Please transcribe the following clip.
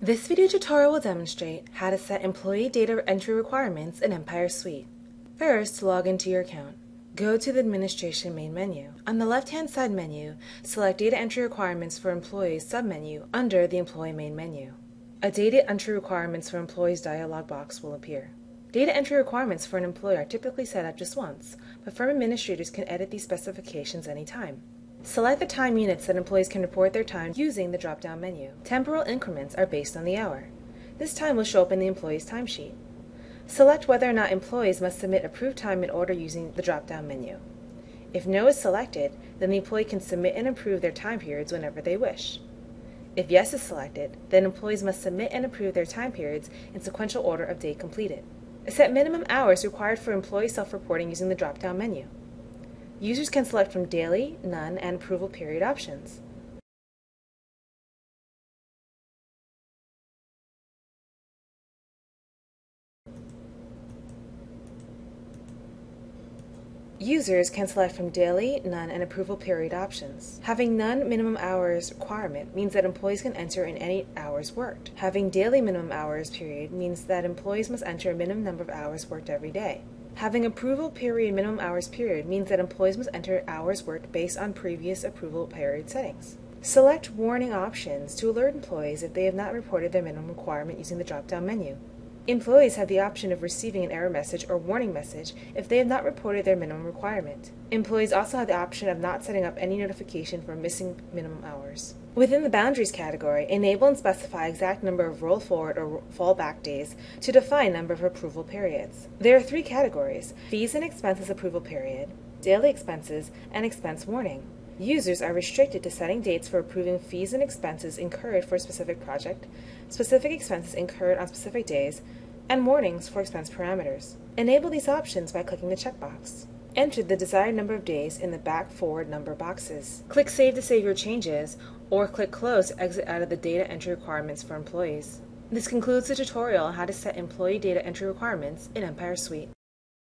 This video tutorial will demonstrate how to set employee data entry requirements in Empire Suite. First, log into your account. Go to the Administration main menu. On the left-hand side menu, select Data Entry Requirements for Employees submenu under the Employee main menu. A Data Entry Requirements for Employees dialog box will appear. Data entry requirements for an employee are typically set up just once, but firm administrators can edit these specifications anytime. Select the time units that employees can report their time using the drop-down menu. Temporal increments are based on the hour. This time will show up in the employee's timesheet. Select whether or not employees must submit approved time in order using the drop-down menu. If no is selected, then the employee can submit and approve their time periods whenever they wish. If yes is selected, then employees must submit and approve their time periods in sequential order of date completed. Set minimum hours required for employee self-reporting using the drop-down menu. Users can select from daily, none, and approval period options. Users can select from daily, none, and approval period options. Having none minimum hours requirement means that employees can enter in any hours worked. Having daily minimum hours period means that employees must enter a minimum number of hours worked every day. Having approval period minimum hours period means that employees must enter hours worked based on previous approval period settings. Select warning options to alert employees if they have not reported their minimum requirement using the drop-down menu. Employees have the option of receiving an error message or warning message if they have not reported their minimum requirement. Employees also have the option of not setting up any notification for missing minimum hours. Within the boundaries category, enable and specify exact number of roll forward or fall back days to define number of approval periods. There are three categories, fees and expenses approval period, daily expenses, and expense warning. Users are restricted to setting dates for approving fees and expenses incurred for a specific project, specific expenses incurred on specific days, and warnings for expense parameters. Enable these options by clicking the checkbox. Enter the desired number of days in the back forward number boxes. Click Save to save your changes, or click Close to exit out of the data entry requirements for employees. This concludes the tutorial on how to set employee data entry requirements in Empire Suite.